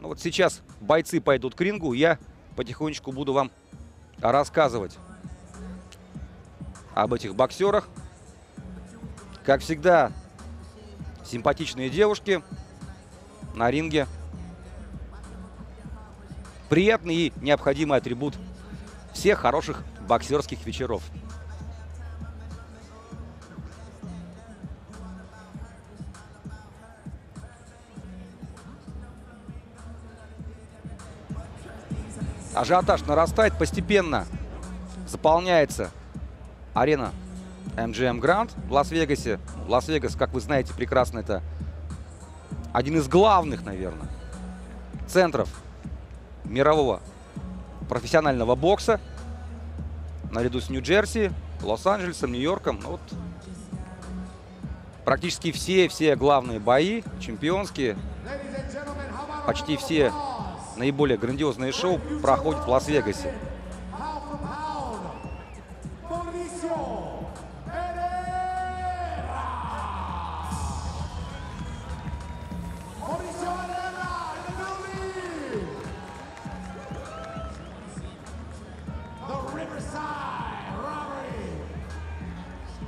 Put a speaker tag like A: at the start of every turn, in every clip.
A: Ну вот сейчас бойцы пойдут к рингу, я потихонечку буду вам рассказывать об этих боксерах. Как всегда, симпатичные девушки на ринге. Приятный и необходимый атрибут всех хороших боксерских вечеров. Ажиотаж нарастает постепенно. Заполняется арена MGM Grand в Лас-Вегасе. Лас-Вегас, как вы знаете прекрасно, это один из главных, наверное, центров мирового профессионального бокса. Наряду с Нью-Джерси, Лос-Анджелесом, Нью-Йорком. Ну, вот практически все, все главные бои, чемпионские, почти все наиболее грандиозные шоу проходят в Лас-Вегасе.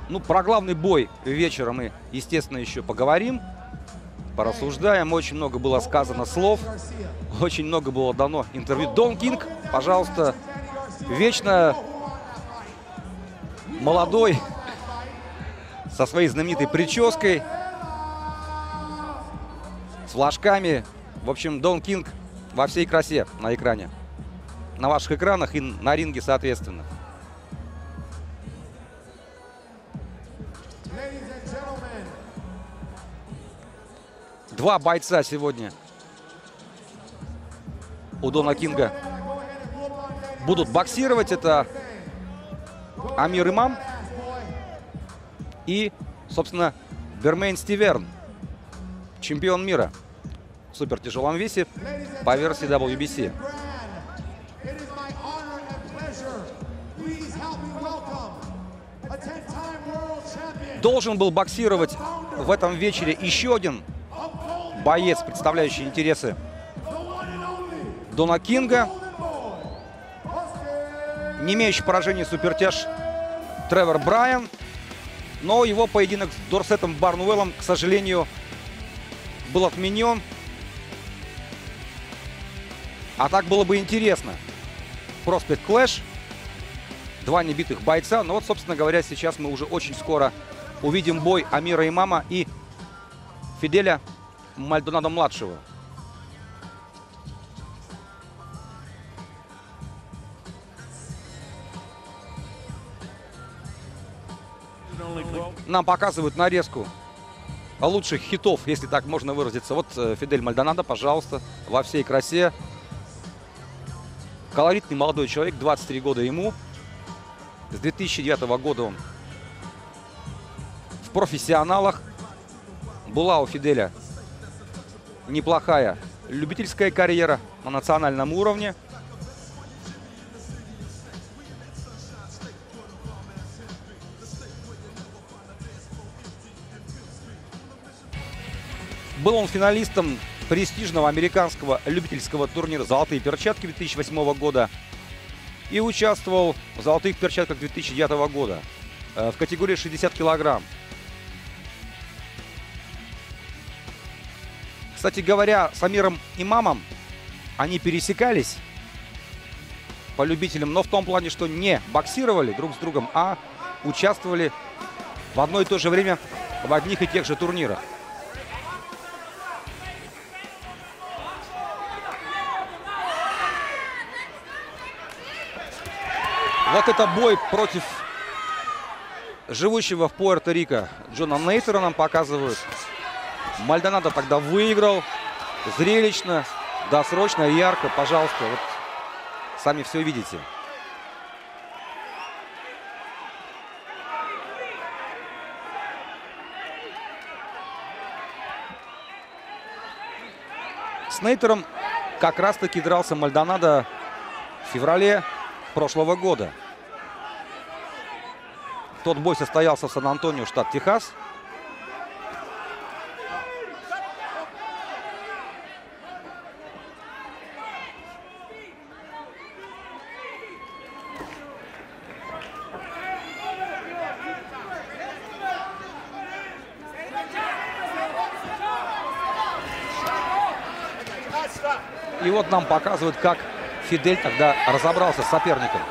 A: Ну, про главный бой вечера мы, естественно, еще поговорим, порассуждаем. Очень много было сказано слов, очень много было дано интервью. Дон Кинг, пожалуйста, вечно молодой, со своей знаменитой прической, с флажками. В общем, Дон Кинг во всей красе на экране. На ваших экранах и на ринге, соответственно. Два бойца сегодня у Дона Кинга будут боксировать. Это Амир Имам и, собственно, Бермейн Стиверн, чемпион мира в супертяжелом весе по версии WBC. Должен был боксировать в этом вечере еще один боец, представляющий интересы Дона Кинга. Не имеющий поражения супертяж Тревор Брайан. Но его поединок с Дорсетом Барнуэллом, к сожалению, был отменен. А так было бы интересно. Проспект Клэш. Два небитых бойца. Но вот, собственно говоря, сейчас мы уже очень скоро увидим бой Амира Имама и Фиделя Мальдонадо-младшего. Нам показывают нарезку лучших хитов, если так можно выразиться. Вот э, Фидель Мальдонадо, пожалуйста, во всей красе. Колоритный молодой человек, 23 года ему. С 2009 года он в профессионалах. Была у Фиделя неплохая любительская карьера на национальном уровне. Был он финалистом престижного американского любительского турнира «Золотые перчатки» 2008 года и участвовал в «Золотых перчатках» 2009 года э, в категории 60 килограмм. Кстати говоря, с Амиром и Мамом они пересекались по любителям, но в том плане, что не боксировали друг с другом, а участвовали в одно и то же время в одних и тех же турнирах. Вот это бой против живущего в Пуэрто-Рико Джона Нейтера нам показывают. Мальдонадо тогда выиграл. Зрелищно, досрочно, ярко. Пожалуйста, вот сами все видите. С Нейтером как раз-таки дрался Мальдонадо в феврале прошлого года. Тот бой состоялся в Сан-Антонио, штат Техас. И вот нам показывают, как Фидель тогда разобрался с соперником.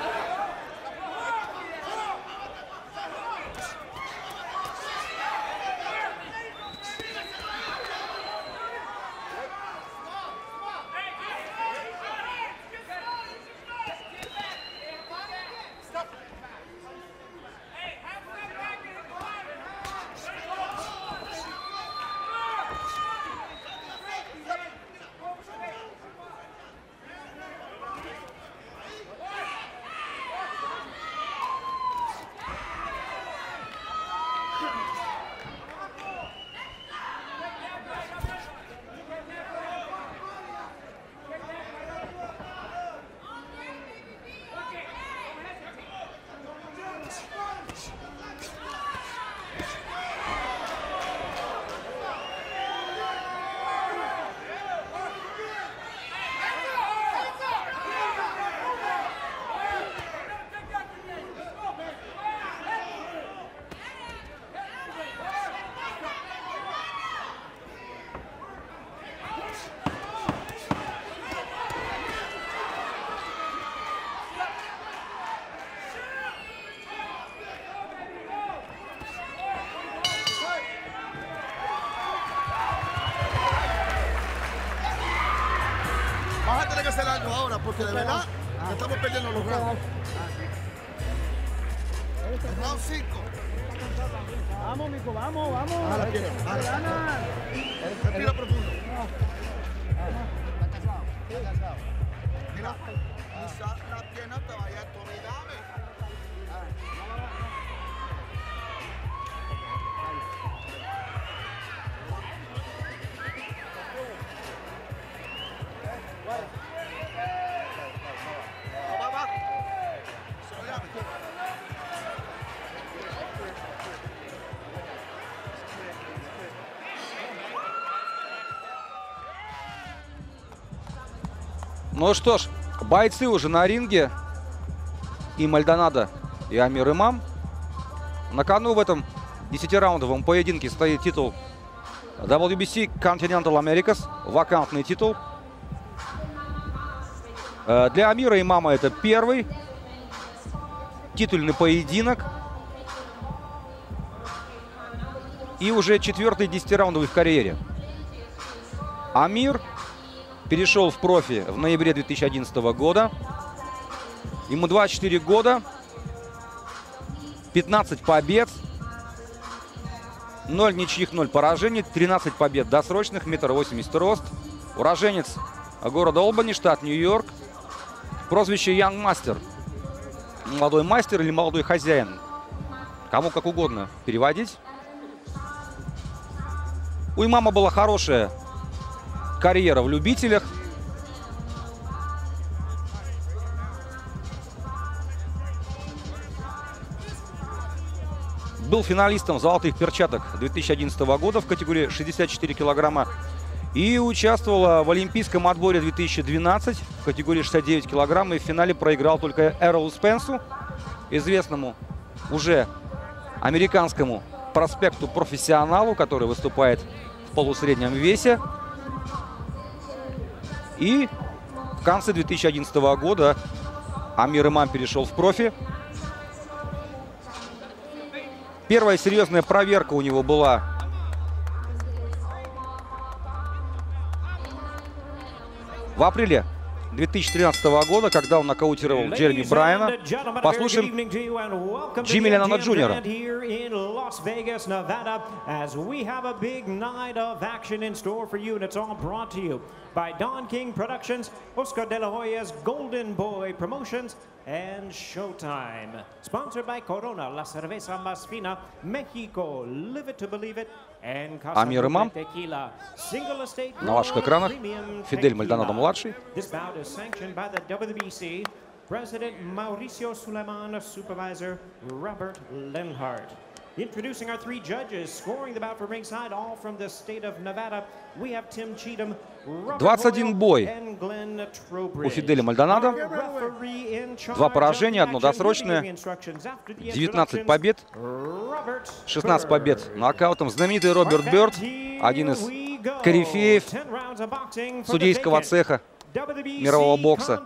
B: porque de verdad estamos perdiendo los rounds. Round 5.
C: Vamos, Mico, vamos, vamos.
B: Ahora quiere. Respira profundo. Está cansado. Está cansado. Mira.
A: Ну что ж, бойцы уже на ринге. И Мальдонадо, и Амир Имам. На кону в этом 10-раундовом поединке стоит титул WBC Continental Americas, вакантный титул. Э, Для Амира Имама это первый титульный поединок. И уже четвертый 10-раундовый в карьере. Амир перешел в профи в ноябре 2011 года. Ему 24 года, 15 побед, 0 ничьих, 0 поражений, 13 побед досрочных, метр 80 рост. Уроженец города Олбани, штат Нью-Йорк. Прозвище Young Master. Молодой мастер или молодой хозяин. Кому как угодно переводить. У имама была хорошая карьера в любителях. Был финалистом золотых перчаток 2011 года в категории 64 килограмма. И участвовала в Олимпийском отборе 2012 в категории 69 килограмм. И в финале проиграл только Эролу Спенсу, известному уже американскому проспекту профессионалу, который выступает в полусреднем весе. И в конце 2011 года Амир Имам перешел в профи. Первая серьезная проверка у него была в апреле 2013 года, когда он нокаутировал Джереми Брайана. Послушаем Джимми Леннона Джуниора.
D: by Don King Productions, Oscar De La Hoya's Golden Boy Promotions, and Showtime. Sponsored by Corona, La Cerveza Más Fina, Mexico, Live It to Believe It, and Casa
A: Амир Имам.
D: Tequila. Single Estate
A: На ваших
D: Royal
A: экранах
D: Premium
A: Фидель
D: Tequila.
A: Мальдонадо-младший.
D: This bout is sanctioned by the WBC, President Mauricio Suleiman, Supervisor Robert Lenhart. Introducing our three judges, scoring the bout from ringside, all from the state of Nevada. We have Tim Cheatham, Robert
A: 21
D: Royal,
A: бой
D: and Glenn Trowbridge.
A: у Фиделя Мальдонадо. Два поражения, одно досрочное.
D: giving instructions after the
A: 19
D: introductions,
A: побед,
D: Robert
A: 16
D: Byrd.
A: побед нокаутом. Знаменитый Роберт Бёрд, один из корифеев судейского цеха. Мирового бокса.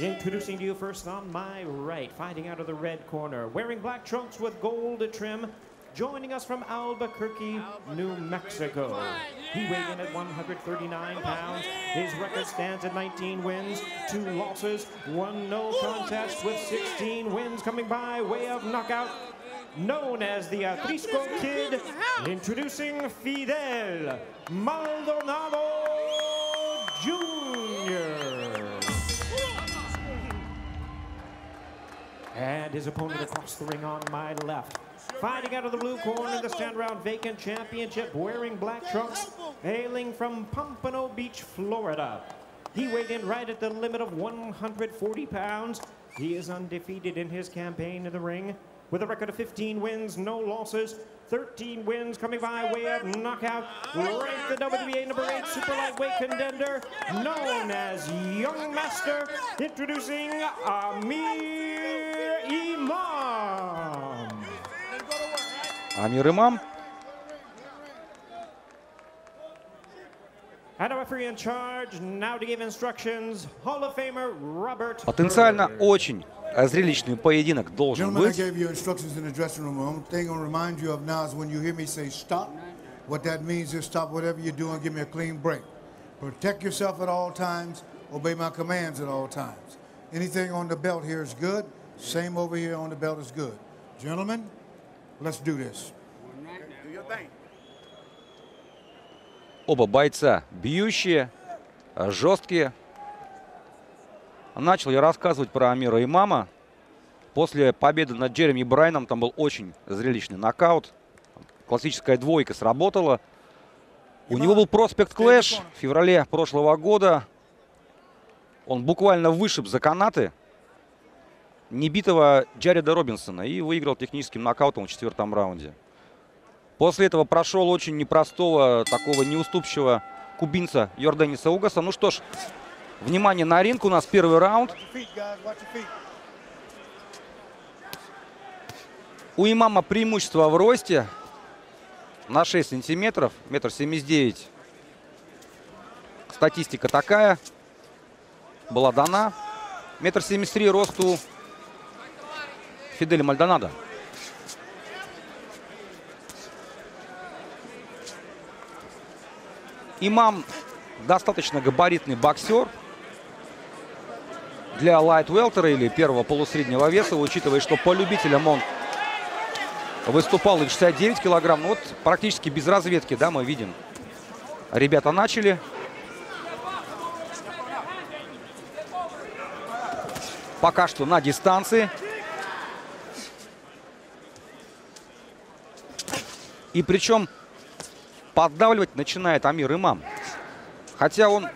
D: Introducing to you first on my right, fighting out of the red corner, wearing black trunks with gold trim, joining us from Albuquerque, New Mexico. He weighed in at 139 pounds. His record stands at 19 wins, two losses, one no contest with 16 wins coming by way of knockout. Known as the Atrisco Kid, introducing Fidel Maldonado Jr. And his opponent across the ring on my left. Fighting out of the blue corner in the stand round vacant championship, wearing black trunks, hailing from Pompano Beach, Florida. He weighed in right at the limit of 140 pounds. He is undefeated in his campaign in the ring with a record of 15 wins, no losses, 13 wins coming by way of knockout. Ranked the WBA number 8 super lightweight contender, known as Young Master, introducing Amir Famer Robert.
A: Потенциально
D: Byrd.
A: очень э, зрелищный поединок должен
B: Gentlemen, I
A: быть.
B: gave you instructions in the dressing room. The only thing I'm going to remind you of now is when you hear me say stop, what that means is stop whatever you're doing, give me a clean break. Protect yourself at all times, obey my commands at all times. Anything on the belt here is good. Same over here on the belt is good. Gentlemen, let's do this.
A: Оба бойца бьющие, жесткие. Начал я рассказывать про Амира Имама. После победы над Джереми Брайном там был очень зрелищный нокаут. Классическая двойка сработала. У него был проспект клэш в феврале прошлого года. Он буквально вышиб за канаты небитого Джареда Робинсона и выиграл техническим нокаутом в четвертом раунде. После этого прошел очень непростого, такого неуступчивого кубинца Йордениса Угаса. Ну что ж, внимание на ринг. У нас первый раунд. У имама преимущество в росте на 6 сантиметров, метр семьдесят девять. Статистика такая была дана. Метр семьдесят три росту Фиделя Мальдонадо. Имам достаточно габаритный боксер для лайтвелтера или первого полусреднего веса, учитывая, что по любителям он выступал и 69 килограмм. Ну вот практически без разведки, да, мы видим. Ребята начали. Пока что на дистанции. И причем поддавливать начинает Амир Имам. Хотя он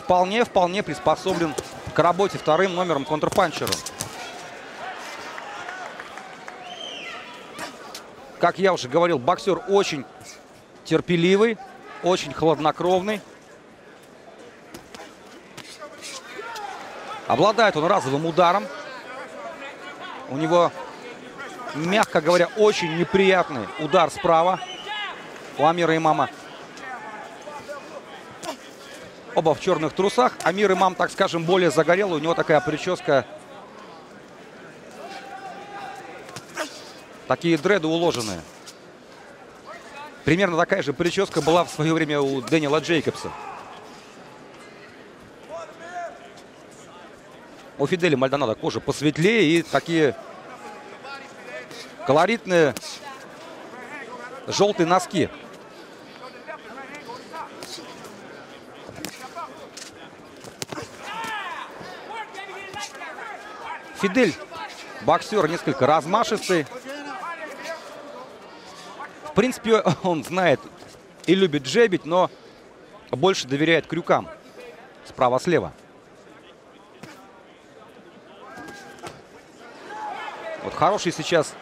A: вполне-вполне приспособлен к работе вторым номером контрпанчера. Как я уже говорил, боксер очень терпеливый, очень хладнокровный. Обладает он разовым ударом. У него, мягко говоря, очень неприятный удар справа у Амира Имама. Оба в черных трусах. Амир Имам, так скажем, более загорелый. У него такая прическа. Такие дреды уложенные. Примерно такая же прическа была в свое время у Дэниела Джейкобса. У Фиделя Мальдонадо кожа посветлее и такие колоритные желтые носки. Фидель боксер несколько размашистый. В принципе, он знает и любит джебить, но больше доверяет крюкам. Справа-слева. Вот хороший сейчас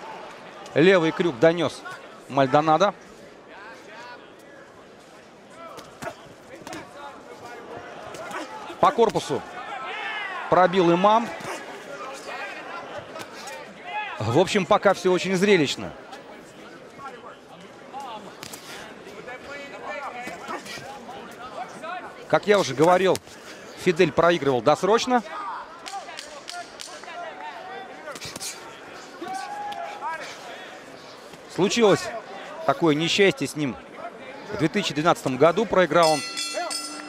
A: левый крюк донес Мальдонадо. По корпусу пробил имам. В общем, пока все очень зрелищно. Как я уже говорил, Фидель проигрывал досрочно. Случилось такое несчастье с ним в 2012 году. Проиграл он,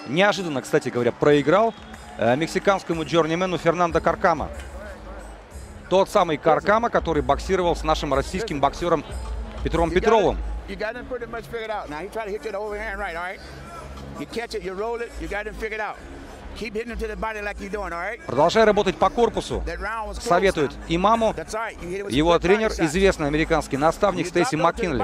A: неожиданно, кстати говоря, проиграл э, мексиканскому джорнимену Фернандо Каркама. Тот самый Каркама, который боксировал с нашим российским боксером Петром Петровым.
E: You
A: Продолжай работать по корпусу. Советует имаму его тренер, известный американский наставник Стейси Маккинли.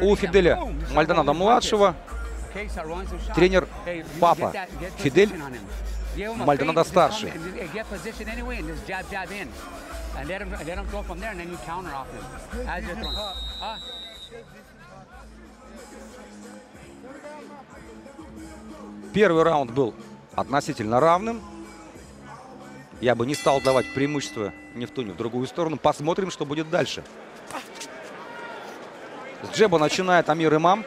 A: У. Фиделя
F: Boom, you start
A: Мальдонадо
F: rolling your
A: младшего
F: punches. Okay, start rolling some shots.
A: тренер папа. Фидель
F: position and let him, let him throw from there and then you counter off him. As you're throwing. Huh?
A: Первый раунд был относительно равным. Я бы не стал давать преимущество ни в ту, ни в другую сторону. Посмотрим, что будет дальше. С джеба начинает Амир Имам.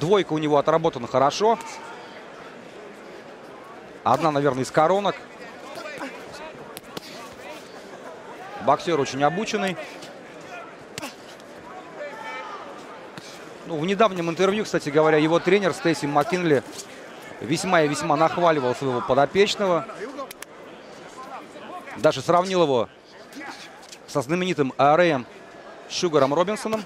A: Двойка у него отработана хорошо. Одна, наверное, из коронок. Боксер очень обученный. Ну, в недавнем интервью, кстати говоря, его тренер Стейси Маккинли весьма и весьма нахваливал своего подопечного. Даже сравнил его со знаменитым Рэем Шугаром Робинсоном.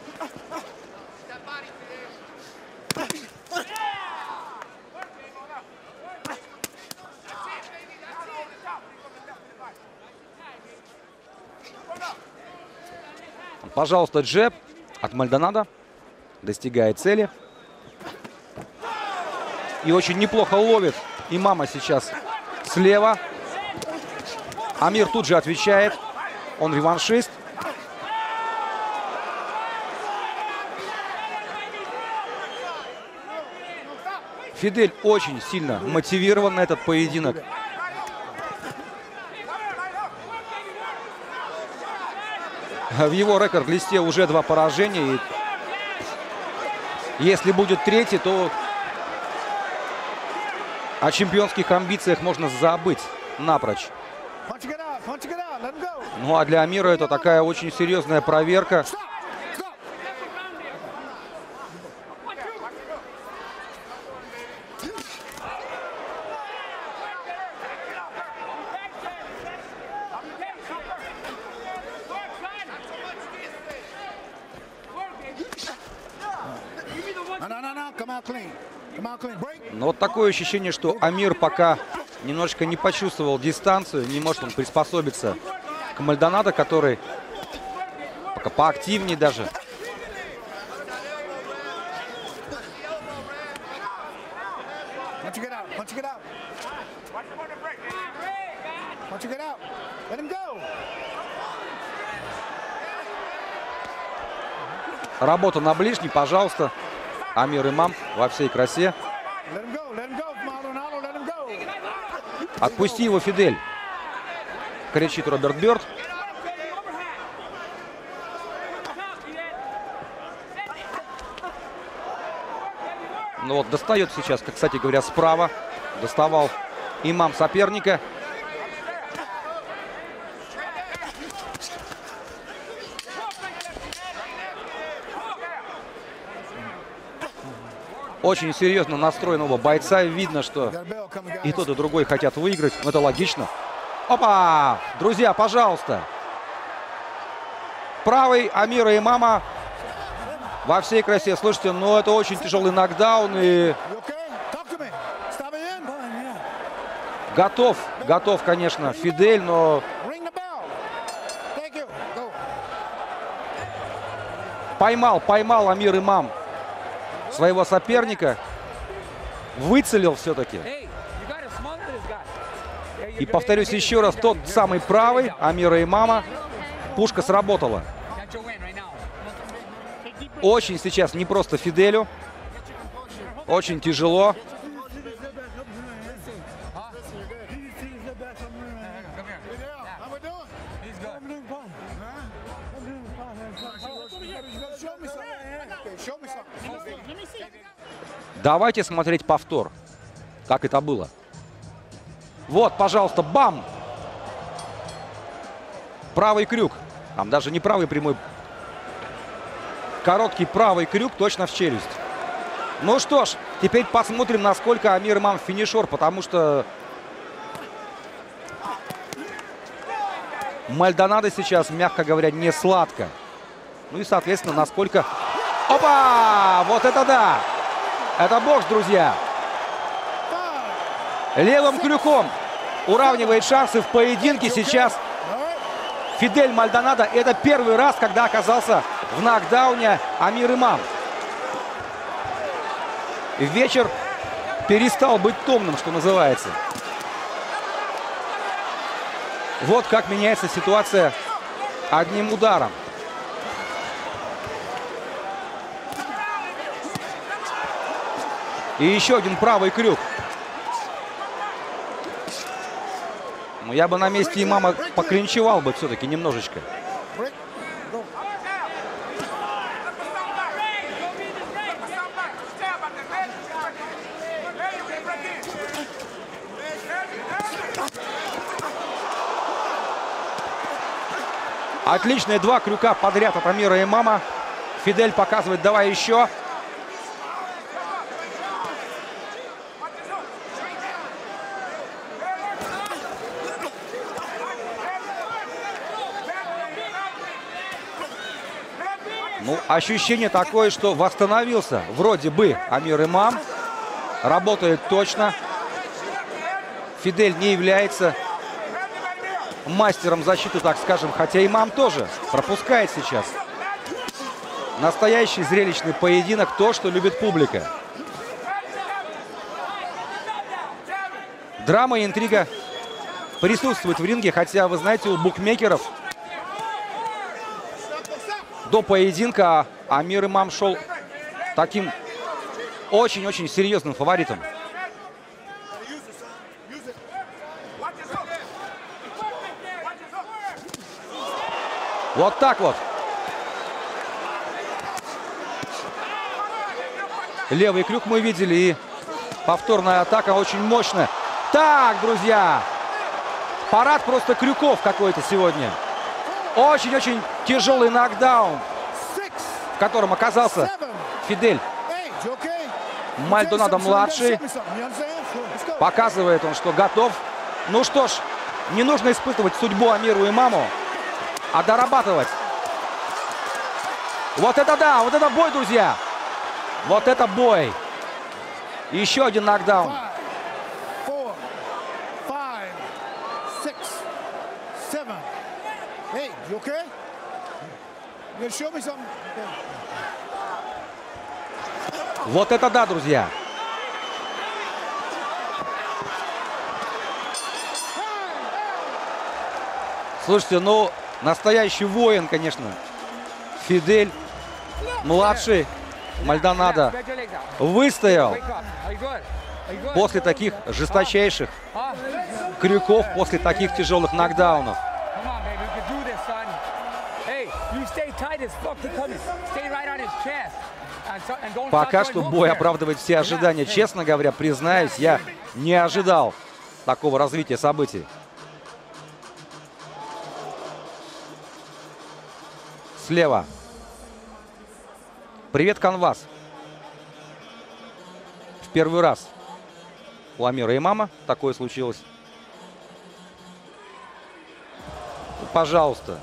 A: Пожалуйста, джеб от Мальдонадо. Достигает цели. И очень неплохо ловит имама сейчас слева. Амир тут же отвечает. Он реваншист. Фидель очень сильно мотивирован на этот поединок. В его рекорд-листе уже два поражения. И если будет третий, то о чемпионских амбициях можно забыть напрочь. Ну а для Амира это такая очень серьезная проверка.
B: Stop, stop. No, no, no, no, come out clean. Come out clean. Break.
A: Но вот такое ощущение, что Амир пока немножечко не почувствовал дистанцию, не может он приспособиться к Мальдонадо, который пока поактивнее даже. Работа на ближней, пожалуйста. Амир Имам во всей красе.
B: Let him go, let him go, Maldonado, let him go.
A: Отпусти его, Фидель. Кричит Роберт Бёрд. Ну вот, достает сейчас, как, кстати говоря, справа. Доставал имам соперника. Очень серьезно настроенного бойца. Видно, что и тот, и другой хотят выиграть. Это логично. Опа! Друзья, пожалуйста. Правый Амира и мама во всей красе. Слушайте, ну это очень тяжелый нокдаун. И готов, готов, конечно, Фидель, но поймал, поймал Амир Имам своего соперника. Выцелил все-таки. И повторюсь еще раз, тот самый правый, Амира и мама, пушка сработала. Очень сейчас не просто Фиделю. Очень тяжело. Давайте смотреть повтор, как это было. Вот, пожалуйста, бам! Правый крюк. Там даже не правый прямой. Короткий правый крюк точно в челюсть. Ну что ж, теперь посмотрим, насколько Амир Имам финишер, потому что Мальдонадо сейчас, мягко говоря, не сладко. Ну и, соответственно, насколько... Опа! Вот это да! Это бокс, друзья. Левым крюком уравнивает шансы в поединке сейчас Фидель Мальдонадо. Это первый раз, когда оказался в нокдауне Амир Имам. Вечер перестал быть томным, что называется. Вот как меняется ситуация одним ударом. И еще один правый крюк. Ну, я бы на месте имама поклинчевал бы все-таки немножечко. Отличные два крюка подряд от Амира и Мама. Фидель показывает, давай еще. Ну, ощущение такое, что восстановился вроде бы Амир Имам. Работает точно. Фидель не является мастером защиты, так скажем. Хотя Имам тоже пропускает сейчас. Настоящий зрелищный поединок. То, что любит публика. Драма и интрига присутствует в ринге. Хотя, вы знаете, у букмекеров до поединка Амир Имам шел таким очень-очень серьезным фаворитом. Вот так вот. Левый крюк мы видели. И повторная атака очень мощная. Так, друзья. Парад просто крюков какой-то сегодня. Очень-очень тяжелый нокдаун, в котором оказался Фидель Мальдонадо-младший. Показывает он, что готов. Ну что ж, не нужно испытывать судьбу Амиру и маму, а дорабатывать. Вот это да, вот это бой, друзья. Вот это бой. Еще один нокдаун. Вот это да, друзья. Слушайте, ну, настоящий воин, конечно. Фидель, младший Мальдонадо, выстоял после таких жесточайших крюков, после таких тяжелых нокдаунов. Пока что бой оправдывает все ожидания. Честно говоря, признаюсь, я не ожидал такого развития событий. Слева. Привет, Канвас. В первый раз у Амира и мама такое случилось. Пожалуйста,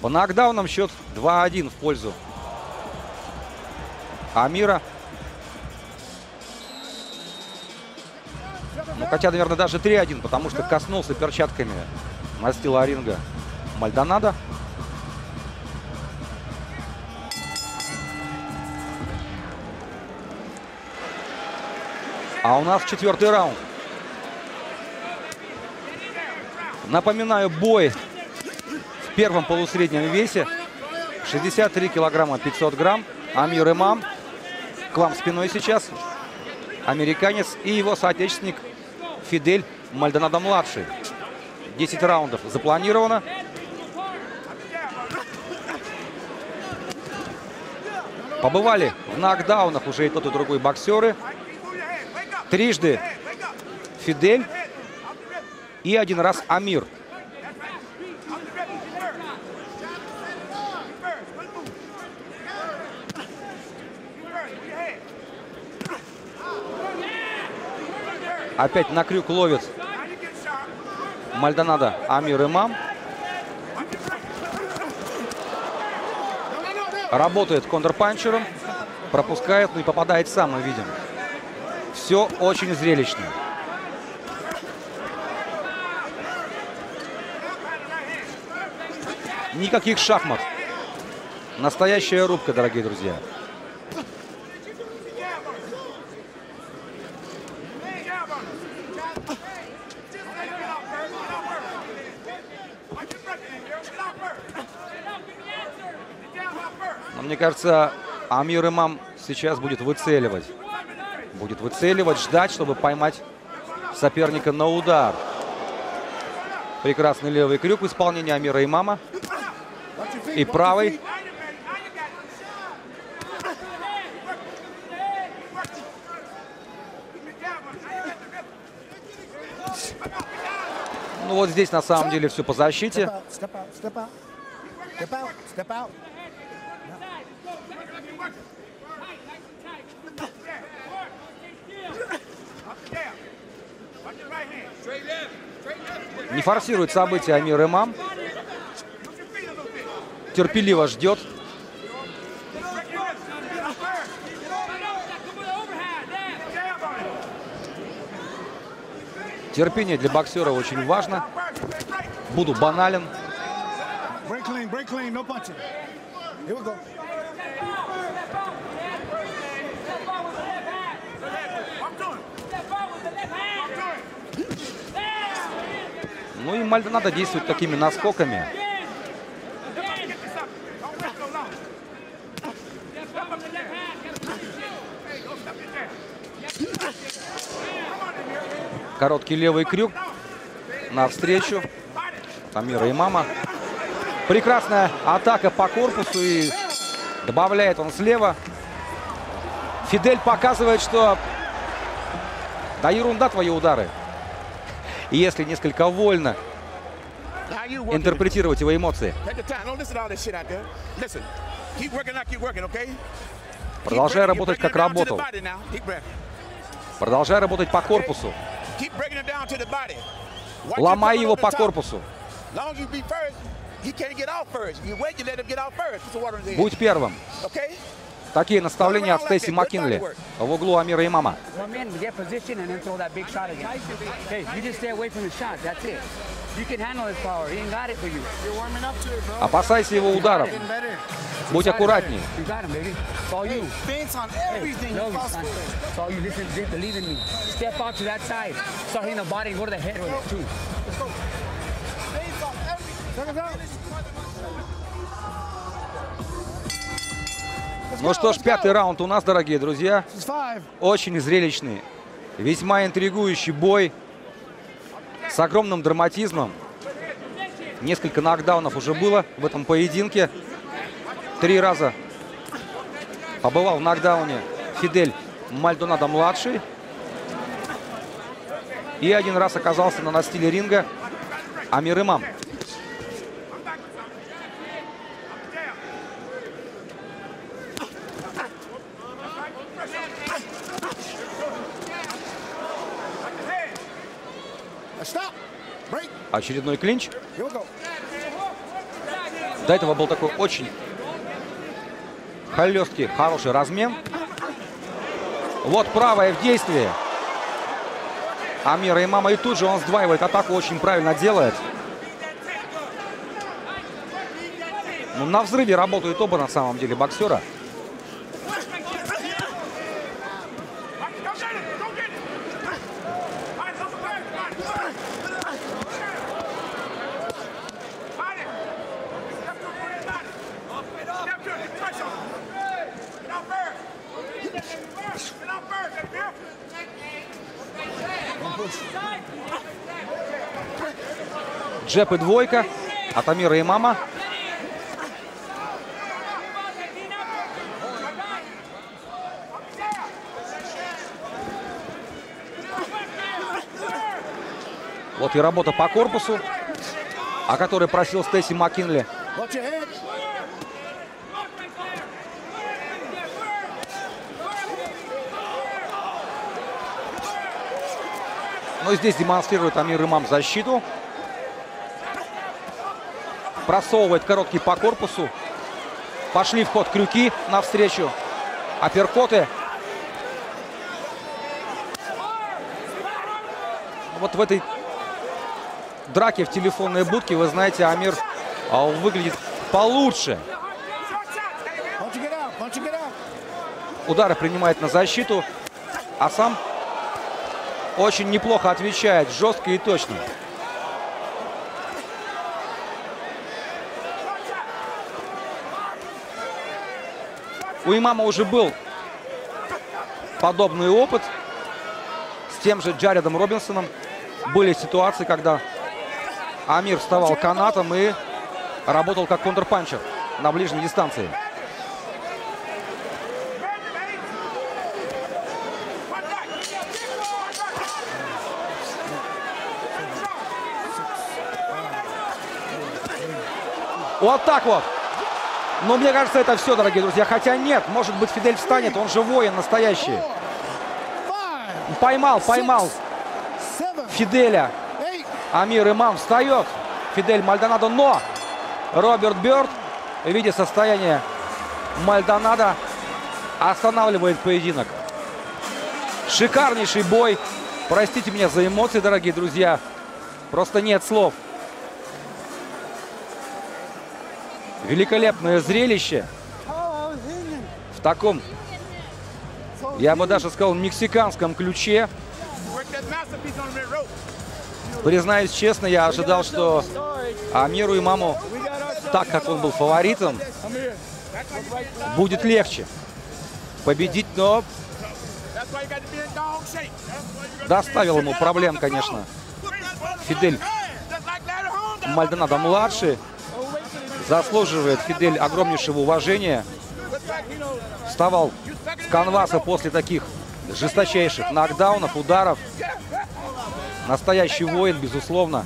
A: По нокдаунам счет 2-1 в пользу Амира. Ну, хотя, наверное, даже 3-1, потому что коснулся перчатками настила ринга Мальдонадо. А у нас четвертый раунд. Напоминаю, бой первом полусреднем весе. 63 килограмма 500 грамм. Амир Имам к вам спиной сейчас. Американец и его соотечественник Фидель Мальдонадо-младший. 10 раундов запланировано. Побывали в нокдаунах уже и тот, и другой боксеры. Трижды Фидель и один раз Амир. Опять на крюк ловит Мальдонадо Амир Имам. Работает контрпанчером, пропускает, ну и попадает сам, мы видим. Все очень зрелищно. Никаких шахмат. Настоящая рубка, дорогие друзья. Кажется, Амир Имам сейчас будет выцеливать. Будет выцеливать, ждать, чтобы поймать соперника на удар. Прекрасный левый крюк в исполнении Амира Имама. И правый. Ну вот здесь на самом деле все по защите.
B: Step out, step out. Step out,
A: Не форсирует события Амир Имам. Терпеливо ждет. Терпение для боксера очень важно. Буду банален.
B: Break clean, break clean, no punching. Here we go.
A: Ну и Мальдонадо действует такими наскоками. Короткий левый крюк навстречу. Амира и мама. Прекрасная атака по корпусу и добавляет он слева. Фидель показывает, что да ерунда твои удары. И если несколько вольно интерпретировать его эмоции, продолжай работать как работал, продолжай работать по корпусу, ломай его по корпусу, будь первым. Такие наставления от Стейси Маккинли в углу Амира и мама.
F: Come in, get position, and then throw that big shot again. Hey, you just stay away from the shot. That's it. You can handle his power. He ain't got it for you.
A: Опасайся его ударов. Будь аккуратнее.
F: You
A: Ну что ж, пятый раунд у нас, дорогие друзья. Очень зрелищный, весьма интригующий бой с огромным драматизмом. Несколько нокдаунов уже было в этом поединке. Три раза побывал в нокдауне Фидель Мальдонадо-младший. И один раз оказался на настиле ринга Амир Имам. Очередной клинч. До этого был такой очень холесткий, хороший размен. Вот правая в действии. Амира и мама. И тут же он сдваивает атаку, очень правильно делает. Ну, на взрыве работают оба на самом деле боксера. Джеб и двойка. От и мама. Вот и работа по корпусу, о которой просил Стейси Маккинли.
C: Ну,
A: Но здесь демонстрирует Амир Имам защиту. Просовывает короткий по корпусу. Пошли в ход крюки навстречу. Апперкоты. Вот в этой драке в телефонной будке, вы знаете, Амир а, выглядит получше. Удары принимает на защиту, а сам очень неплохо отвечает, жестко и точно. У имама уже был подобный опыт с тем же Джаредом Робинсоном. Были ситуации, когда Амир вставал канатом и работал как контрпанчер на ближней дистанции. Вот так вот. Но мне кажется, это все, дорогие друзья. Хотя нет, может быть, Фидель встанет. Он же воин настоящий. Поймал, поймал Фиделя. Амир Имам встает. Фидель Мальдонадо. Но Роберт Бёрд, видя состояние Мальдонадо, останавливает поединок. Шикарнейший бой. Простите меня за эмоции, дорогие друзья. Просто нет слов. Великолепное зрелище. В таком, я бы даже сказал, мексиканском ключе. Признаюсь честно, я ожидал, что Амиру и маму, так как он был фаворитом, будет легче победить, но доставил ему проблем, конечно. Фидель
E: Just
A: заслуживает Фидель огромнейшего уважения. Вставал с канваса после таких жесточайших нокдаунов, ударов. Настоящий воин, безусловно.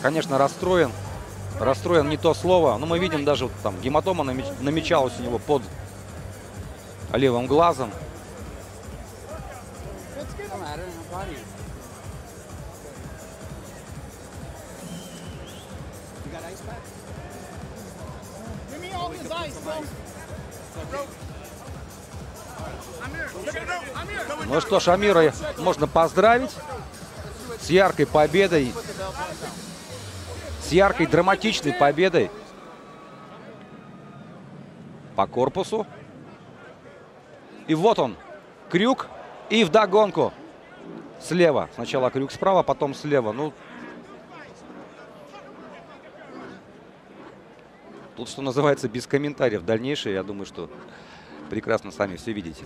A: Конечно, расстроен. Расстроен не то слово. Но мы видим даже вот там гематома намеч- намечалась у него под левым глазом. Ну что ж, Амира можно поздравить с яркой победой, с яркой драматичной победой по корпусу. И вот он, крюк и вдогонку слева. Сначала крюк справа, потом слева. Ну, тут, что называется, без комментариев. Дальнейшее, я думаю, что прекрасно сами все видите.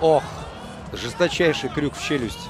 A: Ох, жесточайший крюк в челюсть.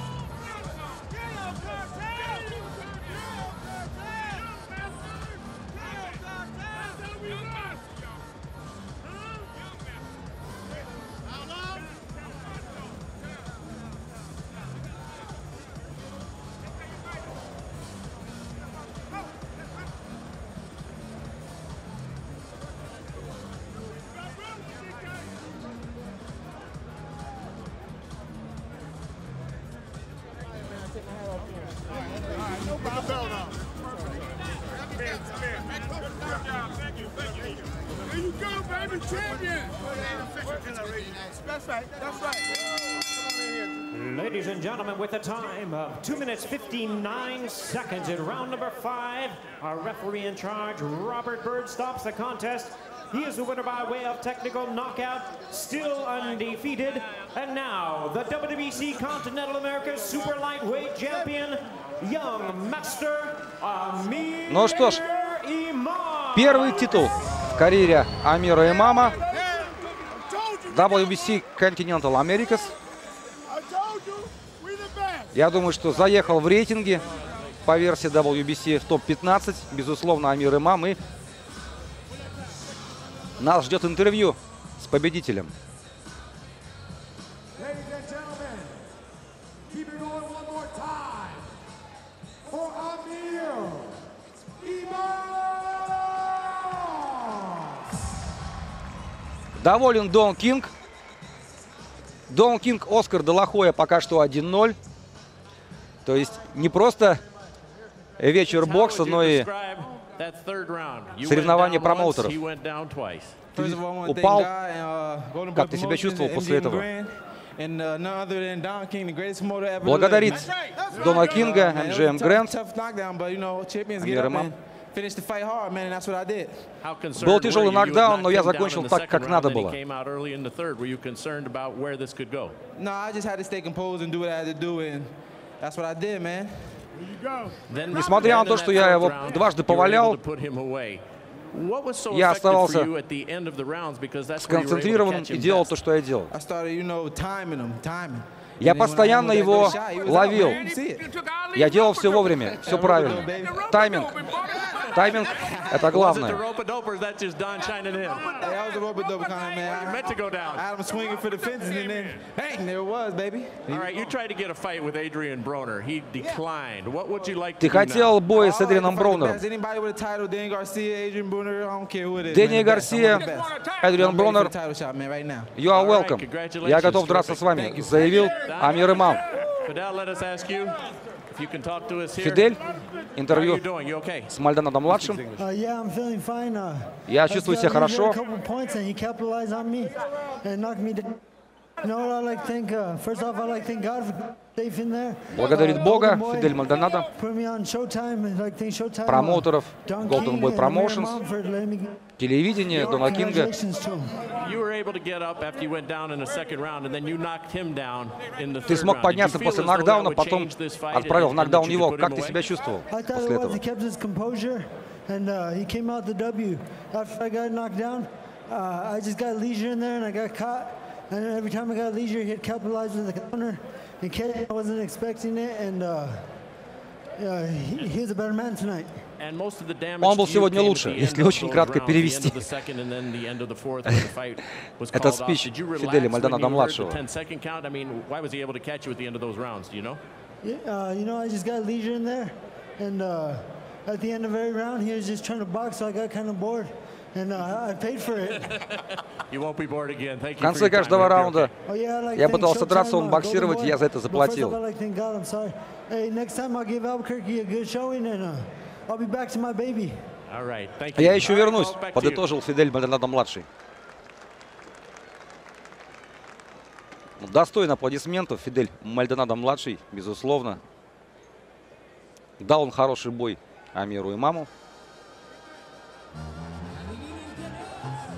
D: 59 seconds in round number 5, our referee in charge, Robert Bird, stops the contest He is the winner by way of technical knockout, still undefeated. And now, the WBC Continental America Super Lightweight Champion, Young Master Amir
A: Ну что ж,
D: Imam.
A: Первый титул в карьере Амира Имама. WBC Continental Americas. Я думаю, что заехал в рейтинге по версии WBC в топ-15. Безусловно, Амир Имам. И нас ждет интервью с победителем. Доволен Дон Кинг. Дон Кинг, Оскар Делахоя пока что 1-0. То есть не просто вечер бокса, но и соревнования промоутеров. Ты упал.
G: Uh,
A: Как ты себя чувствовал после этого?
G: Uh,
A: Благодарит. Дона Кинга,
G: tough-
A: Грэнд. Амир. Был тяжелый нокдаун, но я закончил так, как надо было.
G: That's what I did, man.
A: Несмотря на то, что я его дважды повалял, я оставался сконцентрированным и делал то, что я делал.
G: I started, you know, timing them, timing.
A: Я постоянно его ловил. Я делал все вовремя, все правильно. Тайминг. Тайминг – это главное.
G: Hey, that was a rubber double kind of man. I,
H: meant to go down.
G: I had him swinging for the fences, and then, bang, there it was, baby.
H: All right, you tried to get a fight with Adrian Broner. He declined. What would you like to
A: Ты хотел боя с Броунером.
G: it is.
A: Дэнни Гарсия. Эдриан
G: I'm ready for
A: Бронер, you are welcome. Я готов драться с вами, заявил Амир Имам. Фидель, интервью с Мальдонадом-младшим.
I: Uh, yeah, I'm feeling fine. Uh,
A: Я
I: I
A: чувствую
I: got-
A: себя хорошо.
I: A couple points and he capitalized on me and knocked me down. You know what I like to thank? Uh, first off, I like to thank God for.
A: Благодарит
I: Uh,
A: Бога, Фидель Мальдонадо,
I: on uh,
A: промоутеров Golden Boy Promotions, телевидение Дона Кинга. Ты смог подняться после нокдауна, потом отправил в нокдаун его. Как ты себя чувствовал после этого?
I: And uh, he came out the W. After I got knocked down, uh, I just got leisure in there, and I got caught. And every time I got leisure, he'd capitalize with the counter. And Kid, I wasn't expecting it, and uh, yeah, he, he was a better man tonight.
H: And most of the damage
A: Он был сегодня лучше, если
H: of
A: очень кратко перевести.
H: of the second and then the end of the fourth, when the fight was
A: Это
H: called off.
A: спич
H: Did you
A: Фиделя
H: relax when you heard
A: Мальдонадо-младшего.
H: the 10-second count? I mean, why was he able to catch you at the end of those rounds? Do you know?
I: Yeah, uh, you know, I just got leisure in there, and uh, at the end of every round, he was just trying to box, so I got kind of bored, uh,
A: В конце каждого раунда.
I: Oh,
A: Я пытался драться, он
I: uh,
A: боксировать, я за это заплатил.
I: uh.
A: Я еще вернусь, подытожил Фидель Мальдонадо-младший. Ну, Достойно аплодисментов Фидель Мальдонадо-младший, безусловно. Дал он хороший бой Амиру и маму.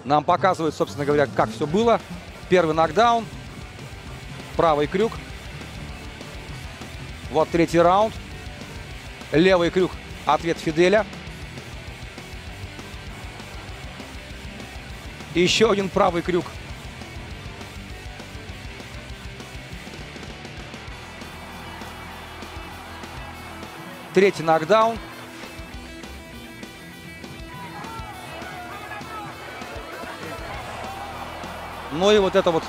A: Нам показывают, собственно говоря, как все было. Первый нокдаун. Правый крюк. Вот третий раунд. Левый крюк. Ответ Фиделя. Еще один правый крюк. Третий нокдаун. Ну и вот это вот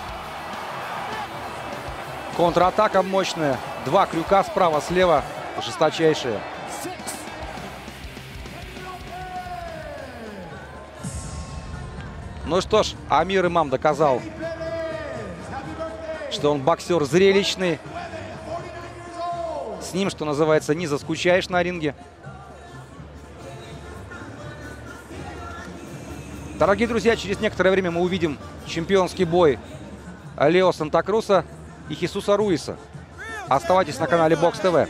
A: контратака мощная. Два крюка справа-слева. Жесточайшие. Ну что ж, Амир Имам доказал, что он боксер зрелищный. С ним, что называется, не заскучаешь на ринге. Дорогие друзья, через некоторое время мы увидим чемпионский бой Лео Санта-Круса и Хисуса Руиса. Оставайтесь на канале Бокс ТВ.